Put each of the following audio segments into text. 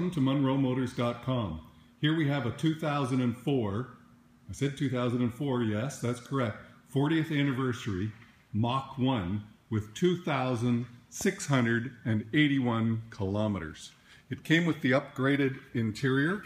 Welcome to MunroMotors.com. Here we have a 2004, I said 2004, yes, that's correct, 40th anniversary Mach 1 with 2,681 kilometers. It came with the upgraded interior.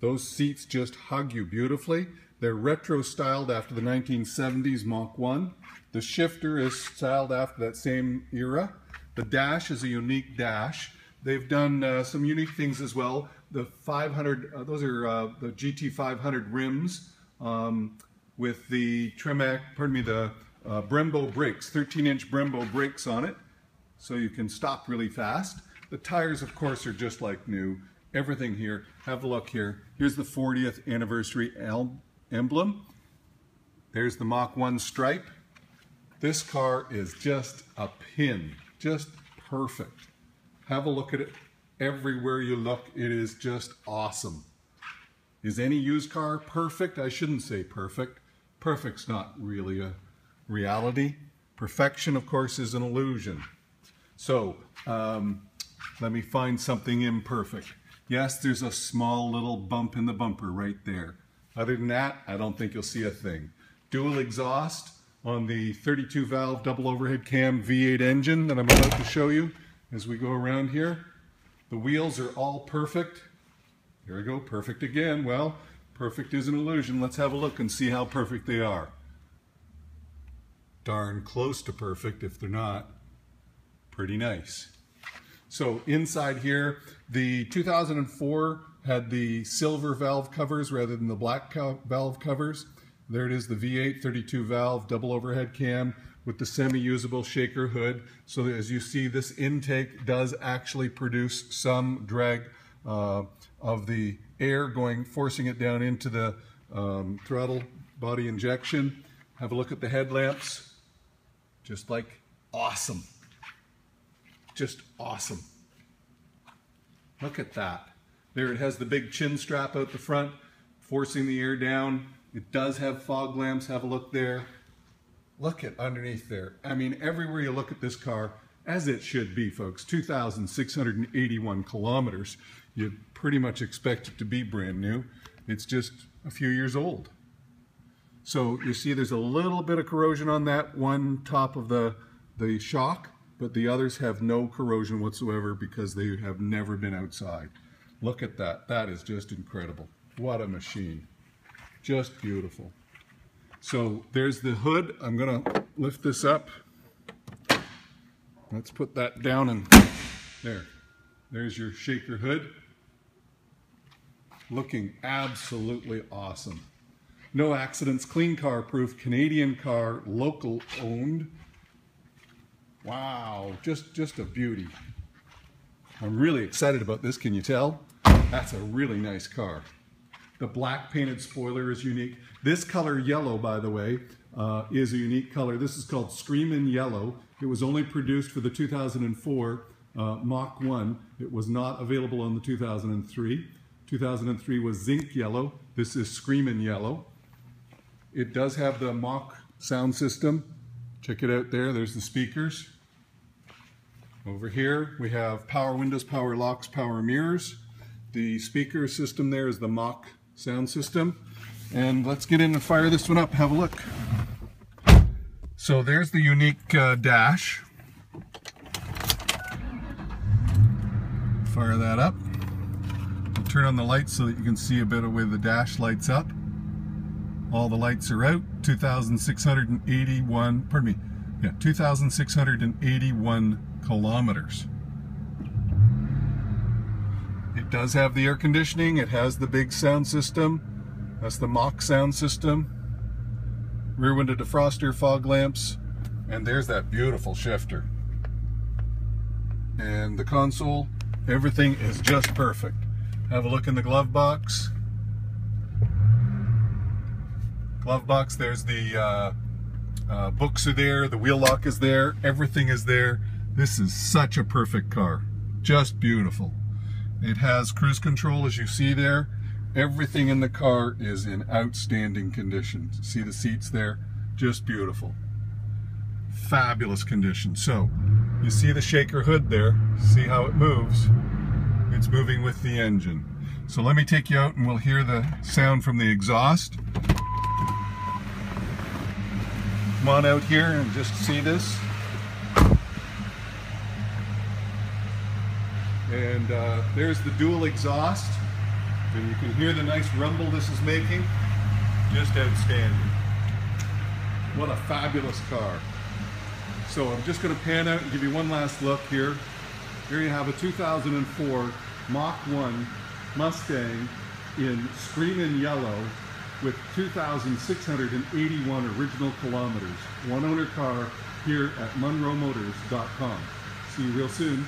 Those seats just hug you beautifully. They're retro styled after the 1970s Mach 1. The shifter is styled after that same era. The dash is a unique dash. They've done uh, some unique things as well. The 500, uh, those are uh, the GT 500 rims um, with the Tremec, pardon me, the uh, Brembo brakes, 13 inch Brembo brakes on it. So you can stop really fast. The tires, of course, are just like new. Everything here, have a look here. Here's the 40th anniversary emblem. There's the Mach 1 stripe. This car is just a pin, just perfect. Have a look at it. Everywhere you look, it is just awesome. Is any used car perfect? I shouldn't say perfect. Perfect's not really a reality. Perfection, of course, is an illusion. So, um, let me find something imperfect. Yes, there's a small little bump in the bumper right there. Other than that, I don't think you'll see a thing. Dual exhaust on the 32 valve double overhead cam V8 engine that I'm about to show you as we go around here. The wheels are all perfect. Here we go, perfect again. Well, perfect is an illusion. Let's have a look and see how perfect they are. Darn close to perfect if they're not. Pretty nice. So inside here, the 2004 had the silver valve covers rather than the black valve covers. There it is, the V8 32 valve double overhead cam with the semi-usable shaker hood. So as you see, this intake does actually produce some drag uh, of the air going, forcing it down into the um, throttle body injection. Have a look at the headlamps. Just like awesome. Just awesome. Look at that. There it has the big chin strap out the front, forcing the air down. It does have fog lamps. Have a look there. Look at underneath there. I mean, everywhere you look at this car, as it should be, folks, 2,681 kilometers, you pretty much expect it to be brand new. It's just a few years old. So you see there's a little bit of corrosion on that one top of the, the shock, but the others have no corrosion whatsoever because they have never been outside. Look at that. That is just incredible. What a machine. Just beautiful. So there's the hood. I'm going to lift this up. Let's put that down and there. There's your shaker hood. Looking absolutely awesome. No accidents, clean car proof, Canadian car, local owned. Wow, just, just a beauty. I'm really excited about this, can you tell? That's a really nice car. The black painted spoiler is unique. This color yellow, by the way, uh, is a unique color. This is called Screamin' Yellow. It was only produced for the 2004 uh, Mach 1. It was not available on the 2003. 2003 was Zinc Yellow. This is Screamin' Yellow. It does have the Mach sound system. Check it out there. There's the speakers. Over here we have power windows, power locks, power mirrors. The speaker system there is the Mach sound system. And let's get in and fire this one up, have a look. So there's the unique uh, dash. Fire that up. I'll turn on the lights so that you can see a bit of where the dash lights up. All the lights are out. 2,681, pardon me, yeah, 2,681 kilometers. It does have the air conditioning. It has the big sound system. That's the Mach sound system. Rear window defroster, fog lamps, and there's that beautiful shifter. And the console, everything is just perfect. Have a look in the glove box. Glove box, there's the uh, uh, books are there, the wheel lock is there, everything is there. This is such a perfect car. Just beautiful. It has cruise control as you see there. Everything in the car is in outstanding condition. See the seats there? Just beautiful. Fabulous condition. So, you see the shaker hood there. See how it moves. It's moving with the engine. So let me take you out and we'll hear the sound from the exhaust. Come on out here and just see this. And uh, there's the dual exhaust. And you can hear the nice rumble this is making. Just outstanding. What a fabulous car. So I'm just going to pan out and give you one last look here. Here you have a 2004 Mach 1 Mustang in screaming yellow with 2,681 original kilometers. One owner car here at munromotors.com. See you real soon.